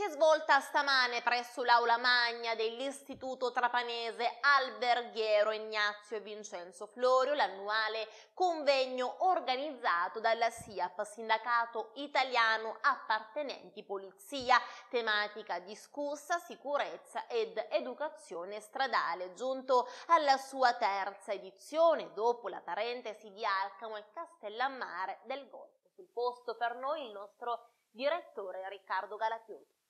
Si è svolta stamane presso l'aula magna dell'Istituto Trapanese Alberghiero Ignazio e Vincenzo Florio l'annuale convegno organizzato dalla SIAP, Sindacato Italiano Appartenenti Polizia, tematica discussa sicurezza ed educazione stradale, giunto alla sua terza edizione dopo la parentesi di Alcamo e Castellammare del Golfo. Sul posto per noi il nostro direttore Riccardo Galatioti.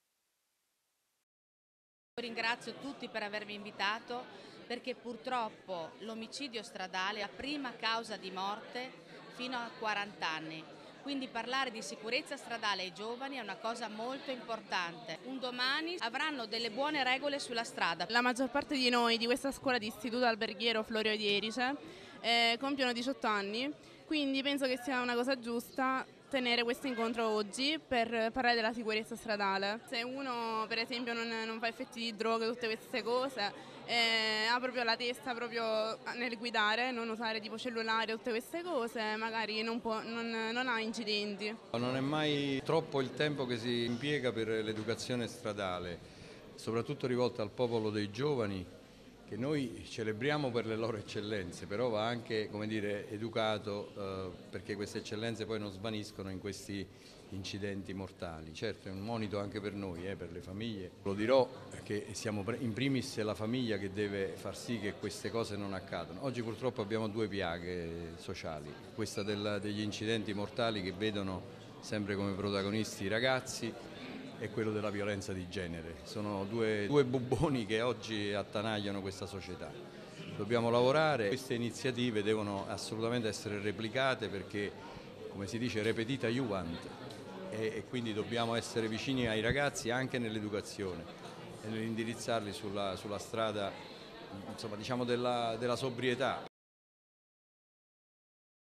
Ringrazio tutti per avermi invitato perché purtroppo l'omicidio stradale è la prima causa di morte fino a 40 anni. Quindi parlare di sicurezza stradale ai giovani è una cosa molto importante. Un domani avranno delle buone regole sulla strada. La maggior parte di noi di questa scuola di istituto alberghiero Florio di Erice eh, compiono 18 anni, quindi penso che sia una cosa giusta tenere questo incontro oggi per parlare della sicurezza stradale. Se uno per esempio non, non fa effetti di droga, tutte queste cose, eh, ha proprio la testa proprio nel guidare, non usare tipo cellulare, tutte queste cose, magari non, può, non, non ha incidenti. Non è mai troppo il tempo che si impiega per l'educazione stradale, soprattutto rivolta al popolo dei giovani che noi celebriamo per le loro eccellenze, però va anche dire, educato eh, perché queste eccellenze poi non svaniscono in questi incidenti mortali. Certo è un monito anche per noi, eh, per le famiglie. Lo dirò che siamo in primis la famiglia che deve far sì che queste cose non accadano. Oggi purtroppo abbiamo due piaghe sociali, questa del, degli incidenti mortali che vedono sempre come protagonisti i ragazzi e quello della violenza di genere. Sono due, due bubboni che oggi attanagliano questa società. Dobbiamo lavorare, queste iniziative devono assolutamente essere replicate perché, come si dice, repetita juvent e, e quindi dobbiamo essere vicini ai ragazzi anche nell'educazione e nell'indirizzarli sulla, sulla strada insomma, diciamo della, della sobrietà.